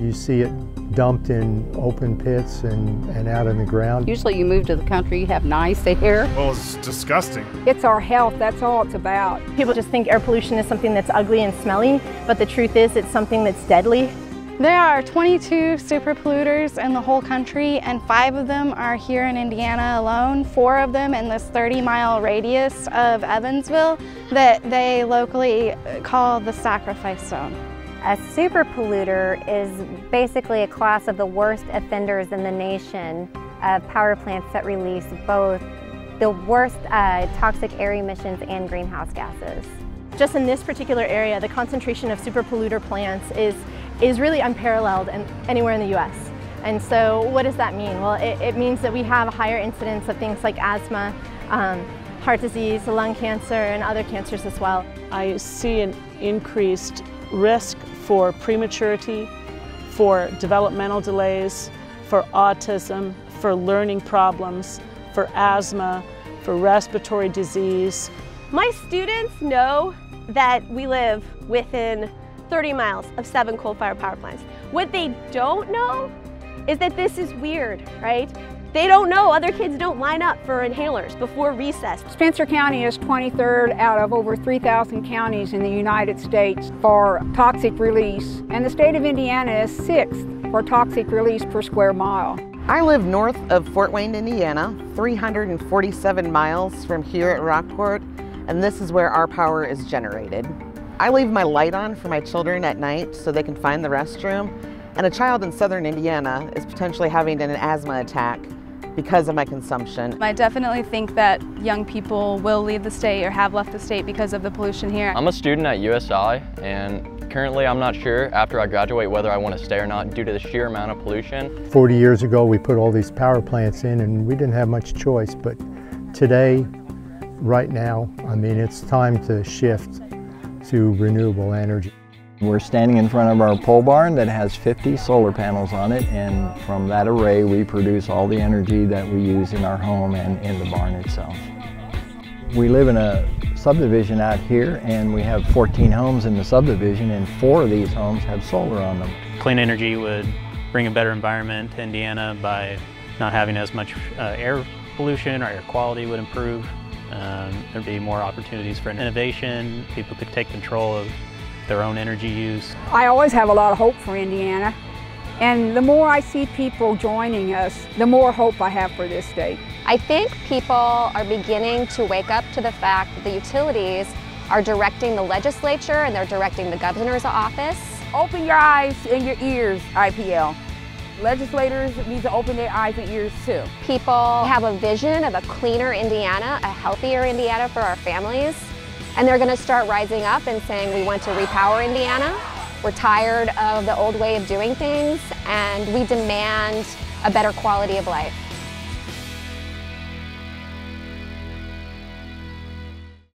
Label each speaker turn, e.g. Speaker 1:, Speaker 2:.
Speaker 1: You see it dumped in open pits and, and out in the ground.
Speaker 2: Usually you move to the country, you have nice air.
Speaker 3: Well, it's disgusting.
Speaker 4: It's our health, that's all it's about.
Speaker 5: People just think air pollution is something that's ugly and smelly, but the truth is it's something that's deadly.
Speaker 6: There are 22 super polluters in the whole country and five of them are here in Indiana alone, four of them in this 30 mile radius of Evansville that they locally call the sacrifice zone.
Speaker 7: A super polluter is basically a class of the worst offenders in the nation of power plants that release both the worst uh, toxic air emissions and greenhouse gases.
Speaker 5: Just in this particular area, the concentration of super polluter plants is, is really unparalleled in, anywhere in the U.S. And so what does that mean? Well, it, it means that we have a higher incidence of things like asthma, um, heart disease, lung cancer, and other cancers as well.
Speaker 8: I see an increased risk for prematurity, for developmental delays, for autism, for learning problems, for asthma, for respiratory disease.
Speaker 9: My students know that we live within 30 miles of seven coal-fired power plants. What they don't know is that this is weird, right? They don't know other kids don't line up for inhalers before recess.
Speaker 4: Spencer County is 23rd out of over 3,000 counties in the United States for toxic release, and the state of Indiana is sixth for toxic release per square mile.
Speaker 10: I live north of Fort Wayne, Indiana, 347 miles from here at Rockport, and this is where our power is generated. I leave my light on for my children at night so they can find the restroom, and a child in southern Indiana is potentially having an asthma attack because of my consumption.
Speaker 6: I definitely think that young people will leave the state or have left the state because of the pollution here.
Speaker 11: I'm a student at USI and currently I'm not sure after I graduate whether I want to stay or not due to the sheer amount of pollution.
Speaker 1: 40 years ago we put all these power plants in and we didn't have much choice but today, right now, I mean it's time to shift to renewable energy.
Speaker 12: We're standing in front of our pole barn that has 50 solar panels on it and from that array we produce all the energy that we use in our home and in the barn itself. We live in a subdivision out here and we have 14 homes in the subdivision and four of these homes have solar on them.
Speaker 13: Clean energy would bring a better environment to Indiana by not having as much uh, air pollution, our air quality would improve. Um, there'd be more opportunities for innovation. People could take control of their own energy use.
Speaker 4: I always have a lot of hope for Indiana. And the more I see people joining us, the more hope I have for this state.
Speaker 14: I think people are beginning to wake up to the fact that the utilities are directing the legislature and they're directing the governor's office.
Speaker 4: Open your eyes and your ears, IPL. Legislators need to open their eyes and ears too.
Speaker 14: People have a vision of a cleaner Indiana, a healthier Indiana for our families. And they're going to start rising up and saying we want to repower Indiana. We're tired of the old way of doing things and we demand a better quality of life.